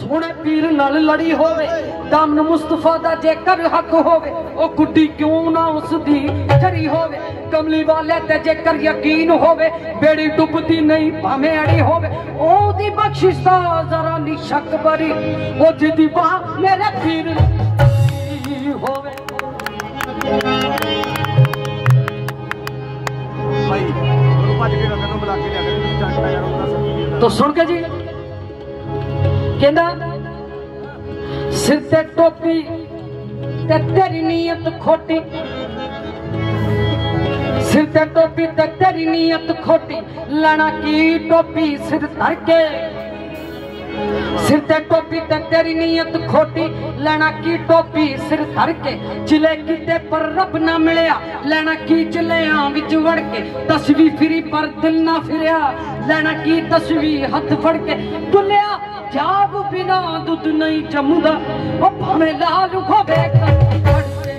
ਸੋਹਣੇ ਪੀਰ ਨਾਲ ਲੜੀ ਹੋਵੇ ਦਮਨ ਮੁਸਤਫਾ ਦਾ ਜੇਕਰ ਹੱਕ ਹੋਵੇ ਉਹ ਗੁੱਡੀ ਕਿਉਂ ਨਾ ਉਸ ਦੀ ਚੜੀ ਹੋਵੇ? ਕਮਲੀ ਵਾਲੇ ਤੇ ਜੇਕਰ ਯਕੀਨ ਹੋਵੇ ਬੇੜੀ ਡੁੱਬਦੀ ਨਹੀਂ ਭਾਵੇਂ ਅੜੀ ਹੋਵੇ ਉਹਦੀ ਬਖਸ਼ਿਸ਼ ਦਾ ਜ਼ਰਾ ਨੀ ਸ਼ੱਕ ਬਰੀ ਉਹ ਜਿਹਦੀ ਬਾਹ ਮੇਰੇ ਪੀਰ ਹੋਵੇ। ਭਾਈ ਉਹਨੂੰ ਭੱਜ ਕੇ ਰੰਗਨ ਨੂੰ ਬੁਲਾ ਕੇ ਲਿਆ ਕੇ ਚੰਗਾ ਯਾਰ ਉਹਦਾ ਸਭ ਤੋ ਸੁਣ ਕੇ ਜੀ। ਕਹਿੰਦਾ ਸਿਰ ਤੇ ਟੋਪੀ ਤੇ ਤੇਰੀ ਨੀਅਤ ਖੋਟੀ ਸਿਰ ਤੇ ਟੋਪੀ ਤੇ ਤੇਰੀ ਨੀਅਤ ਖੋਟੀ ਲੈਣਾ ਕੀ ਟੋਪੀ ਸਿਰ ਧਰ ਕੇ ਸਿਰ ਤੇ ਟੋਪੀ ਤੇ ਤੇਰੀ ਨੀਅਤ ਖੋਟੀ ਲੈਣਾ ਕੀ ਟੋਪੀ ਸਿਰ ਧਰ ਕੇ ਚਲੇ ਕਿਤੇ ਪਰ ਰੱਬ ਨਾ ਮਿਲਿਆ ਲੈਣਾ ਕੀ ਚਲਿਆਂ ਵਿੱਚ ਵੜ ਕੇ ਤਸਵੀ ਫਿਰੀ ਪਰ ਦਿਲ ਨਾ ਫਿਰਿਆ ਲੈਣਾ ਕੀ ਤਸਵੀ ਹੱਥ ਫੜ ਕੇ ਤੁਲਿਆ ਜਾਗ ਬਿਨਾ ਦੁੱਧ ਨਹੀਂ ਜੰਮਦਾ ਉਹ ਭਾਵੇਂ ਲਾਲ ਹੋਵੇ ਕੱਟ ਕੱਟ ਕੇ।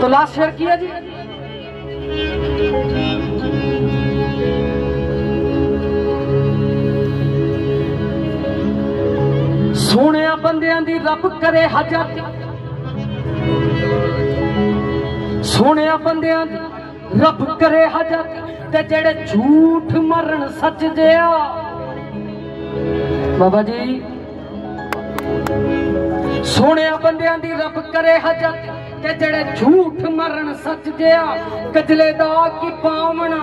तो लास्ट शेयर किया जी ਸੋਹਣਿਆ ਬੰਦਿਆਂ ਦੀ ਰੱਬ ਕਰੇ ਹਜਤ ਸੋਹਣਿਆ ਬੰਦਿਆਂ ਦੀ ਰੱਬ ਕਰੇ ਹਜਤ ਤੇ ਜਿਹੜੇ ਝੂਠ ਮਰਨ ਸੱਚ ਜਿਆ ਬਾਬਾ ਜੀ, ਸੋਹਣਿਆ ਬੰਦਿਆਂ ਦੀ ਰੱਬ ਕਰੇ ਹਜਤ ਤੇ ਜਿਹੜੇ ਝੂਠ ਮਰਨ ਸੱਚ ਜਿਆ ਕਜਲੇ ਦਾ ਕੀ ਪਾਵਣਾ?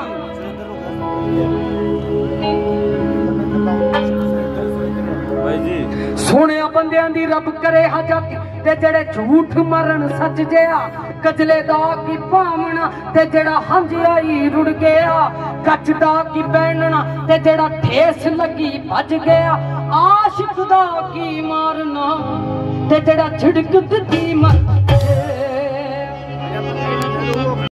ਭਾਈ ਜੀ ਸੋਹਣਿਆ ਬੰਦਿਆਂ ਦੀ ਰੱਬ ਕਰੇ ਹਜਤ ਤੇ ਜਿਹੜੇ ਝੂਠ ਮਰਨ ਸੱਚ ਆ ਕਜਲੇ ਦਾ ਕੀ ਪਾਵਣਾ ਤੇ ਜਿਹੜਾ ਹੰਝਾਈ ਰੁੜ ਗਿਆ? ਕੱਚ ਦਾ ਕੀ ਪਹਿਨਣਾ ਤੇ ਜਿਹੜਾ ਠੇਸ ਲੱਗੀ ਭੱਜ ਗਿਆ? ਆਸ਼ਿਕ ਦਾ ਕੀ ਮਾਰਨਾ ਤੇ ਜਿਹੜਾ ਛਿੜਕ ਦਿੱਤੀ ਮਰ